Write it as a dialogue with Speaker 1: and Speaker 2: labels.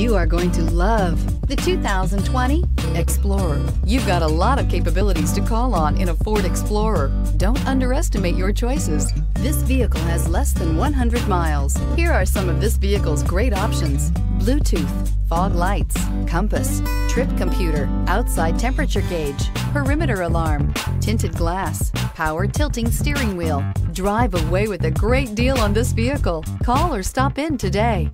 Speaker 1: You are going to love the 2020 Explorer. You've got a lot of capabilities to call on in a Ford Explorer. Don't underestimate your choices. This vehicle has less than 100 miles. Here are some of this vehicle's great options. Bluetooth, fog lights, compass, trip computer, outside temperature gauge, perimeter alarm, tinted glass, power tilting steering wheel. Drive away with a great deal on this vehicle. Call or stop in today.